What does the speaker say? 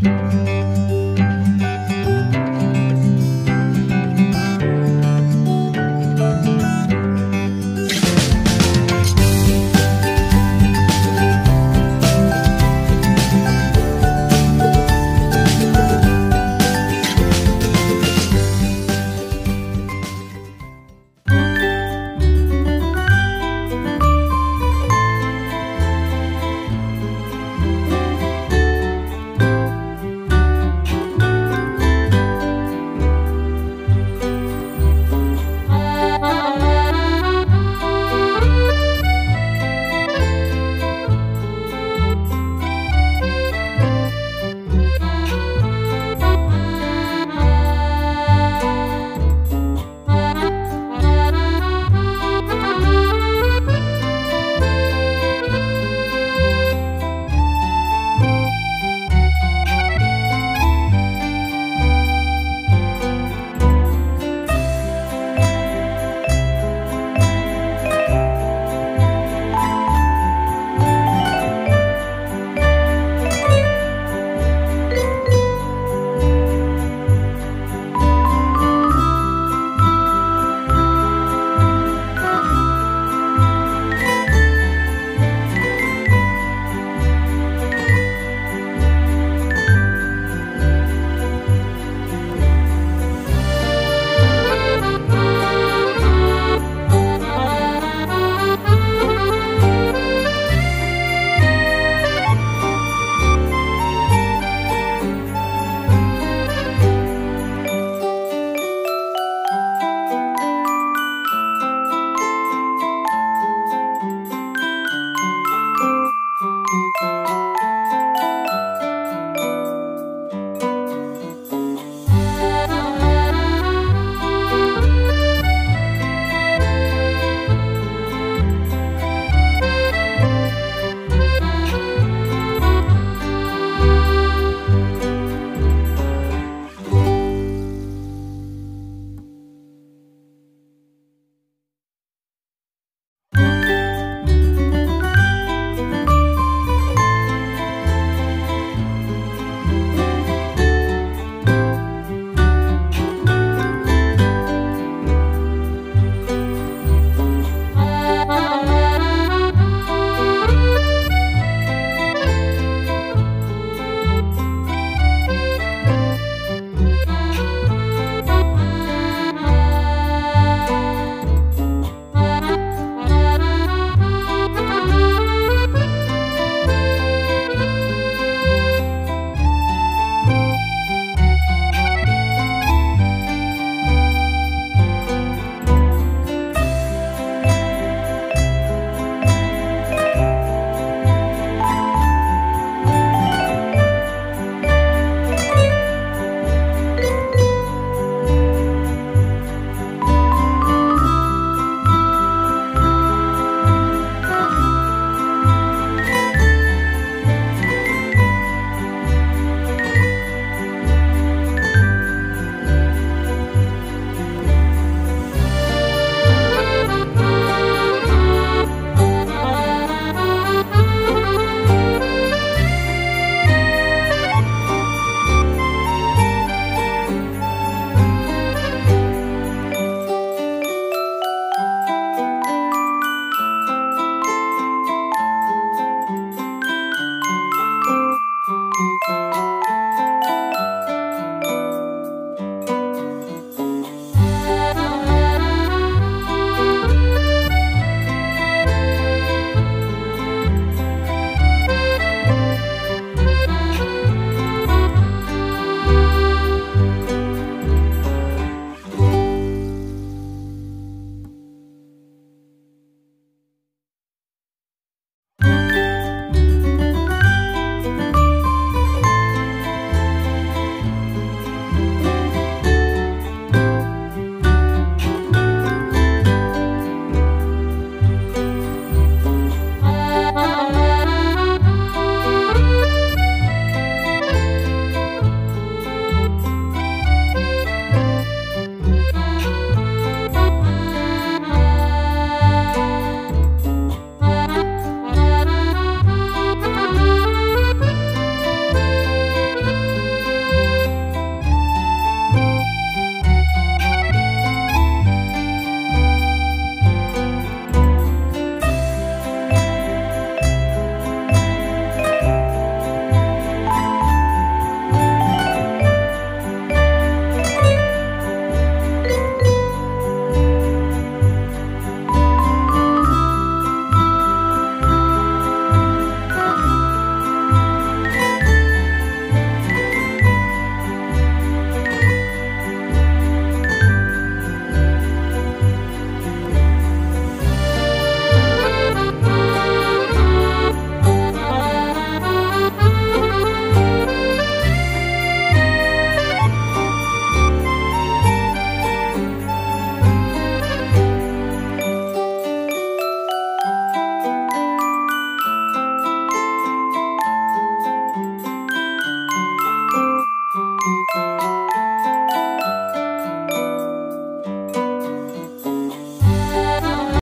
Música